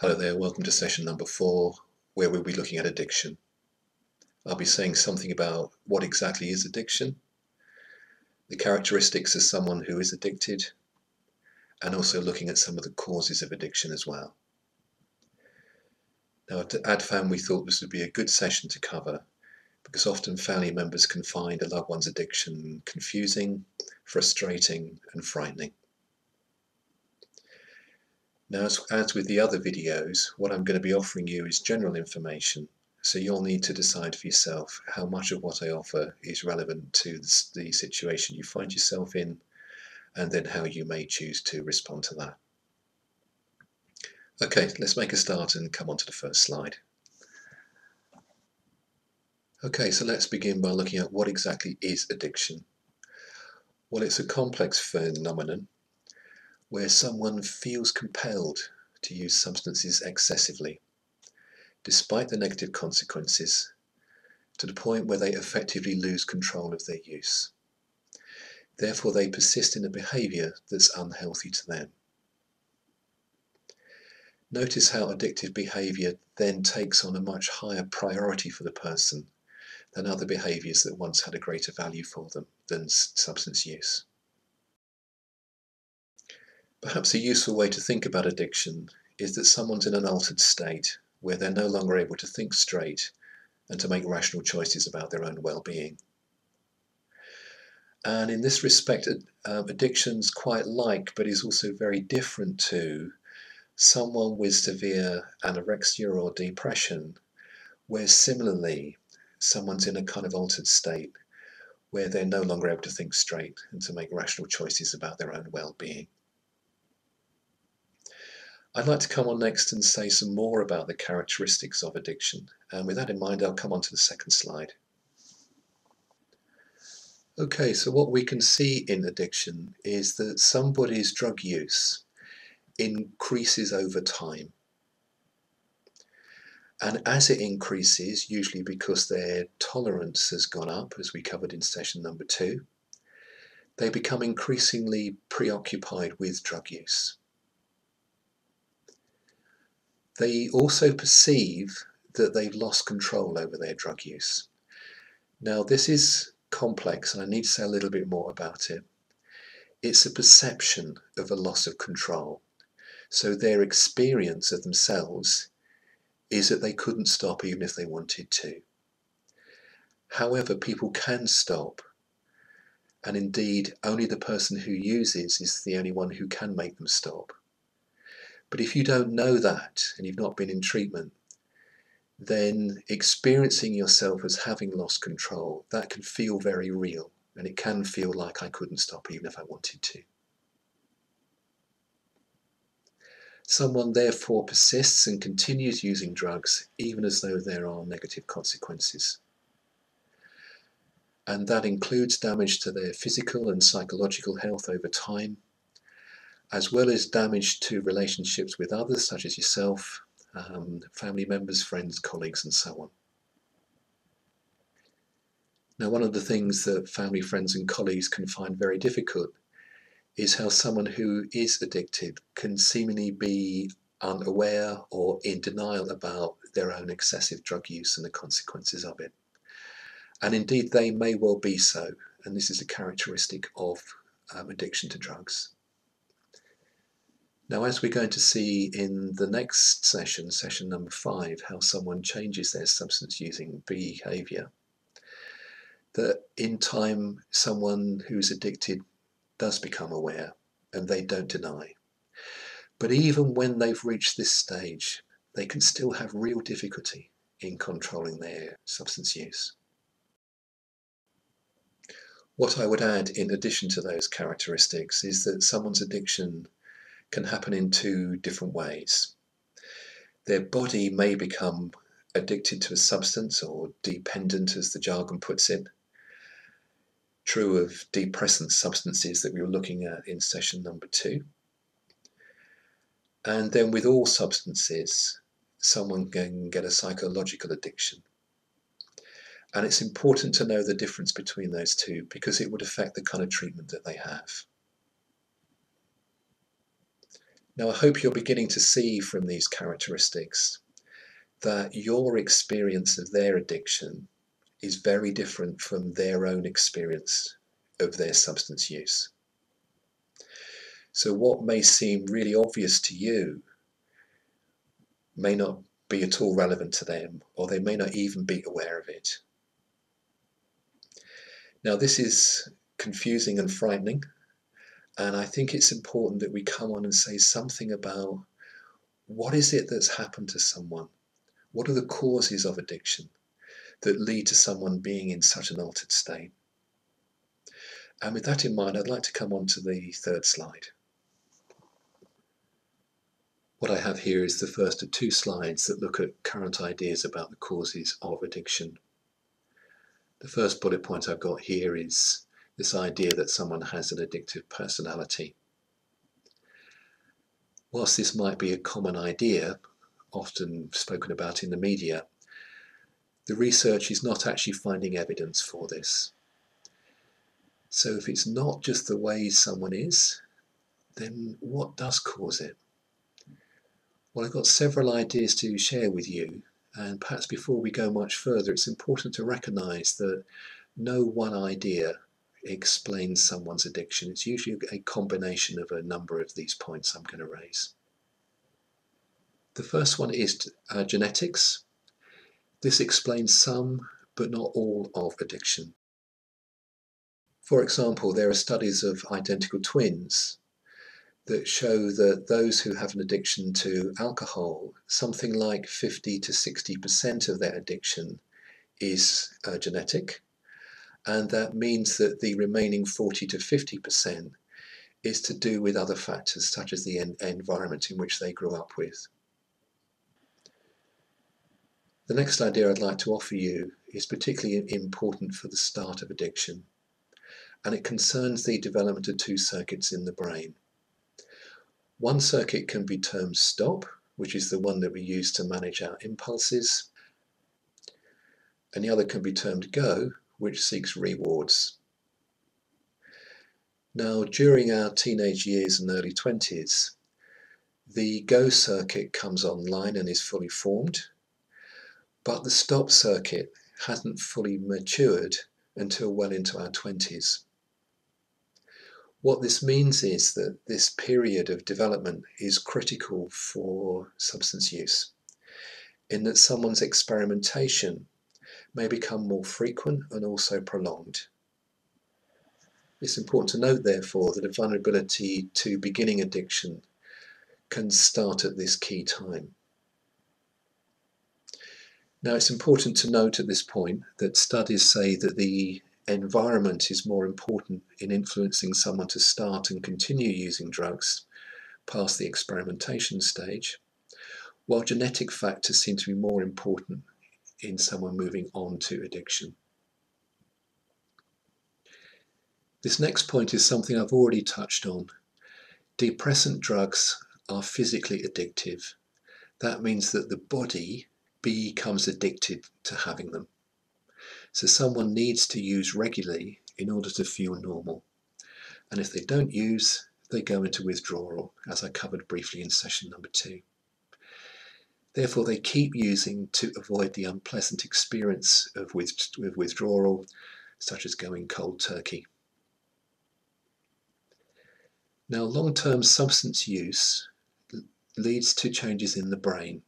Hello there, welcome to session number four, where we'll be looking at addiction. I'll be saying something about what exactly is addiction, the characteristics of someone who is addicted, and also looking at some of the causes of addiction as well. Now at Adfam we thought this would be a good session to cover because often family members can find a loved one's addiction confusing, frustrating and frightening. Now, as, as with the other videos, what I'm going to be offering you is general information, so you'll need to decide for yourself how much of what I offer is relevant to the situation you find yourself in, and then how you may choose to respond to that. Okay, let's make a start and come on to the first slide. Okay, so let's begin by looking at what exactly is addiction. Well, it's a complex phenomenon where someone feels compelled to use substances excessively, despite the negative consequences, to the point where they effectively lose control of their use. Therefore, they persist in a behaviour that's unhealthy to them. Notice how addictive behaviour then takes on a much higher priority for the person than other behaviours that once had a greater value for them than substance use. Perhaps a useful way to think about addiction is that someone's in an altered state where they're no longer able to think straight and to make rational choices about their own well-being. And in this respect, um, addiction's quite like, but is also very different to someone with severe anorexia or depression, where similarly someone's in a kind of altered state where they're no longer able to think straight and to make rational choices about their own well-being. I'd like to come on next and say some more about the characteristics of addiction. And with that in mind, I'll come on to the second slide. Okay, so what we can see in addiction is that somebody's drug use increases over time. And as it increases, usually because their tolerance has gone up, as we covered in session number two, they become increasingly preoccupied with drug use. They also perceive that they've lost control over their drug use. Now, this is complex, and I need to say a little bit more about it. It's a perception of a loss of control. So, their experience of themselves is that they couldn't stop even if they wanted to. However, people can stop, and indeed, only the person who uses is the only one who can make them stop. But if you don't know that and you've not been in treatment, then experiencing yourself as having lost control, that can feel very real and it can feel like I couldn't stop even if I wanted to. Someone therefore persists and continues using drugs even as though there are negative consequences. And that includes damage to their physical and psychological health over time, as well as damage to relationships with others, such as yourself, um, family members, friends, colleagues, and so on. Now, one of the things that family, friends, and colleagues can find very difficult is how someone who is addicted can seemingly be unaware or in denial about their own excessive drug use and the consequences of it. And indeed, they may well be so, and this is a characteristic of um, addiction to drugs. Now, as we're going to see in the next session, session number five, how someone changes their substance using behavior, that in time someone who's addicted does become aware and they don't deny. But even when they've reached this stage, they can still have real difficulty in controlling their substance use. What I would add in addition to those characteristics is that someone's addiction can happen in two different ways. Their body may become addicted to a substance or dependent, as the jargon puts it. True of depressant substances that we were looking at in session number two. And then with all substances, someone can get a psychological addiction. And it's important to know the difference between those two because it would affect the kind of treatment that they have. Now, I hope you're beginning to see from these characteristics that your experience of their addiction is very different from their own experience of their substance use. So, what may seem really obvious to you may not be at all relevant to them, or they may not even be aware of it. Now, this is confusing and frightening, and I think it's important that we come on and say something about what is it that's happened to someone? What are the causes of addiction that lead to someone being in such an altered state? And with that in mind, I'd like to come on to the third slide. What I have here is the first of two slides that look at current ideas about the causes of addiction. The first bullet point I've got here is this idea that someone has an addictive personality. Whilst this might be a common idea, often spoken about in the media, the research is not actually finding evidence for this. So if it's not just the way someone is, then what does cause it? Well, I've got several ideas to share with you, and perhaps before we go much further, it's important to recognize that no one idea explains someone's addiction. It's usually a combination of a number of these points I'm going to raise. The first one is uh, genetics. This explains some, but not all, of addiction. For example, there are studies of identical twins that show that those who have an addiction to alcohol, something like 50 to 60% of their addiction is uh, genetic. And that means that the remaining 40 to 50% is to do with other factors, such as the en environment in which they grew up with. The next idea I'd like to offer you is particularly important for the start of addiction, and it concerns the development of two circuits in the brain. One circuit can be termed stop, which is the one that we use to manage our impulses, and the other can be termed go, which seeks rewards. Now, during our teenage years and early 20s, the go circuit comes online and is fully formed, but the stop circuit hasn't fully matured until well into our 20s. What this means is that this period of development is critical for substance use, in that someone's experimentation may become more frequent and also prolonged. It's important to note, therefore, that a vulnerability to beginning addiction can start at this key time. Now it's important to note at this point that studies say that the environment is more important in influencing someone to start and continue using drugs past the experimentation stage, while genetic factors seem to be more important in someone moving on to addiction. This next point is something I've already touched on. Depressant drugs are physically addictive. That means that the body becomes addicted to having them. So someone needs to use regularly in order to feel normal. And if they don't use, they go into withdrawal, as I covered briefly in session number two. Therefore, they keep using to avoid the unpleasant experience of with, with withdrawal, such as going cold turkey. Now, long-term substance use leads to changes in the brain.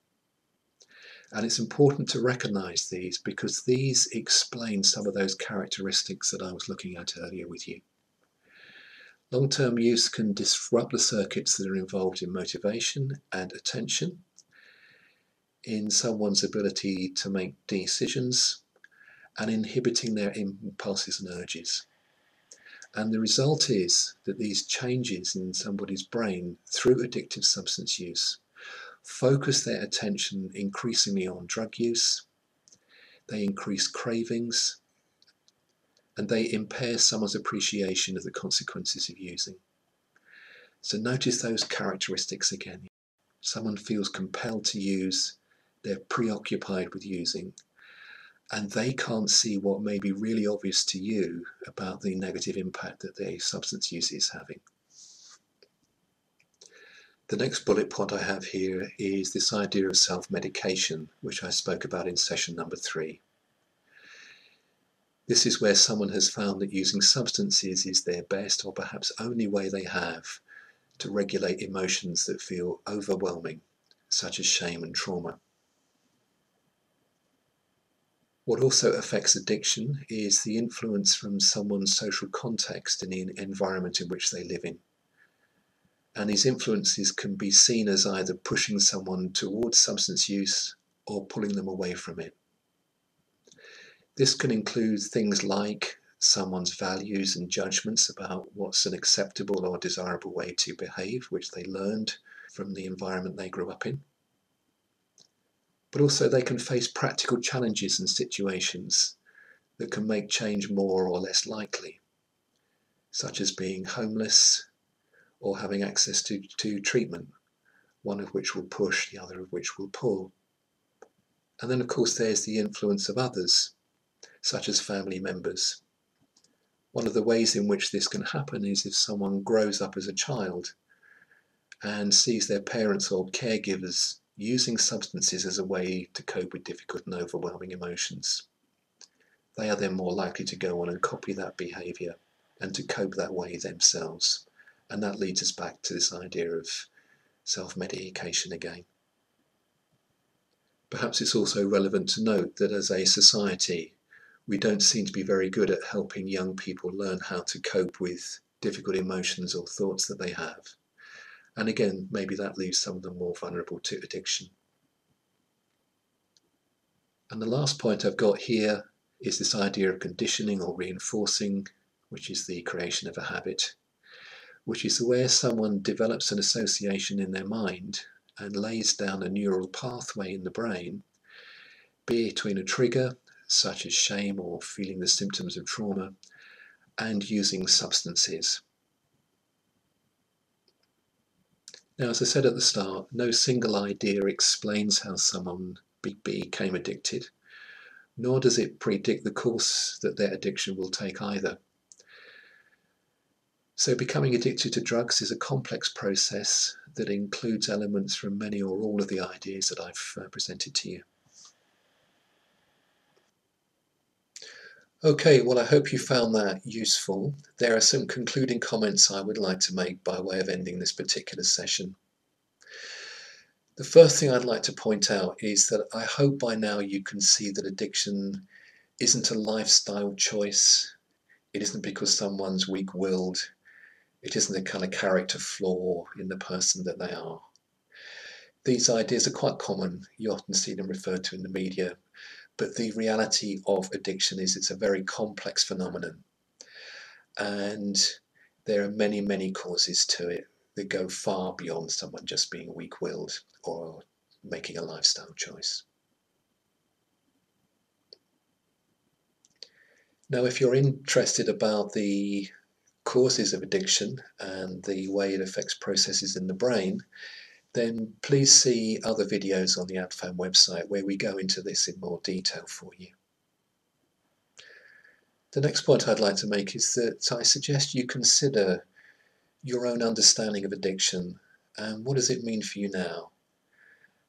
And it's important to recognize these because these explain some of those characteristics that I was looking at earlier with you. Long-term use can disrupt the circuits that are involved in motivation and attention, in someone's ability to make decisions, and inhibiting their impulses and urges. And the result is that these changes in somebody's brain through addictive substance use focus their attention increasingly on drug use, they increase cravings, and they impair someone's appreciation of the consequences of using. So notice those characteristics again. Someone feels compelled to use, they're preoccupied with using, and they can't see what may be really obvious to you about the negative impact that their substance use is having. The next bullet point I have here is this idea of self-medication, which I spoke about in session number three. This is where someone has found that using substances is their best or perhaps only way they have to regulate emotions that feel overwhelming, such as shame and trauma. What also affects addiction is the influence from someone's social context and the environment in which they live in. And these influences can be seen as either pushing someone towards substance use or pulling them away from it. This can include things like someone's values and judgments about what's an acceptable or desirable way to behave, which they learned from the environment they grew up in. But also, they can face practical challenges and situations that can make change more or less likely, such as being homeless or having access to, to treatment, one of which will push, the other of which will pull. And then, of course, there's the influence of others, such as family members one of the ways in which this can happen is if someone grows up as a child and sees their parents or caregivers using substances as a way to cope with difficult and overwhelming emotions. They are then more likely to go on and copy that behaviour and to cope that way themselves. And that leads us back to this idea of self medication again. Perhaps it's also relevant to note that as a society, we don't seem to be very good at helping young people learn how to cope with difficult emotions or thoughts that they have. And again, maybe that leaves some of them more vulnerable to addiction. And the last point I've got here is this idea of conditioning or reinforcing, which is the creation of a habit, which is where someone develops an association in their mind and lays down a neural pathway in the brain between a trigger such as shame or feeling the symptoms of trauma, and using substances. Now, as I said at the start, no single idea explains how someone became addicted, nor does it predict the course that their addiction will take either. So, becoming addicted to drugs is a complex process that includes elements from many or all of the ideas that I've uh, presented to you. Okay, well, I hope you found that useful. There are some concluding comments I would like to make by way of ending this particular session. The first thing I'd like to point out is that I hope by now you can see that addiction isn't a lifestyle choice. It isn't because someone's weak willed. It isn't a kind of character flaw in the person that they are. These ideas are quite common. You often see them referred to in the media but the reality of addiction is it's a very complex phenomenon. And there are many, many causes to it that go far beyond someone just being weak willed or making a lifestyle choice. Now, if you're interested about the causes of addiction and the way it affects processes in the brain, then please see other videos on the Adfam website where we go into this in more detail for you. The next point I'd like to make is that I suggest you consider your own understanding of addiction and what does it mean for you now?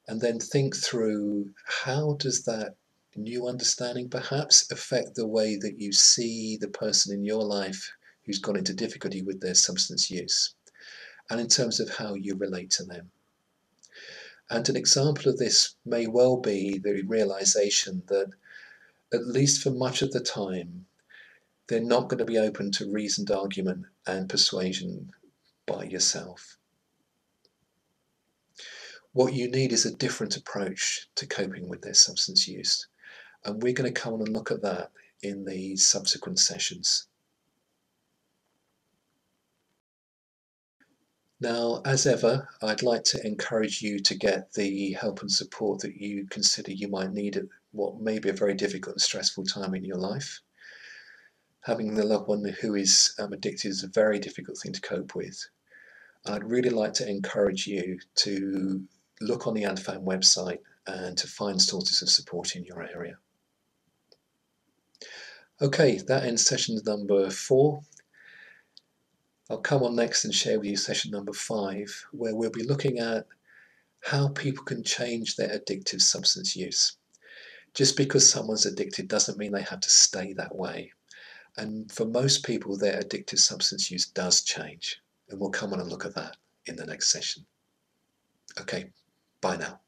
And then think through how does that new understanding perhaps affect the way that you see the person in your life who's gone into difficulty with their substance use and in terms of how you relate to them. And an example of this may well be the realization that, at least for much of the time, they're not going to be open to reasoned argument and persuasion by yourself. What you need is a different approach to coping with their substance use. And we're going to come on and look at that in the subsequent sessions. Now, as ever, I'd like to encourage you to get the help and support that you consider you might need at what may be a very difficult and stressful time in your life. Having the loved one who is um, addicted is a very difficult thing to cope with. I'd really like to encourage you to look on the Adfam website and to find sources of support in your area. Okay, that ends session number four. I'll come on next and share with you session number five, where we'll be looking at how people can change their addictive substance use. Just because someone's addicted doesn't mean they have to stay that way. And for most people, their addictive substance use does change. And we'll come on and look at that in the next session. Okay, bye now.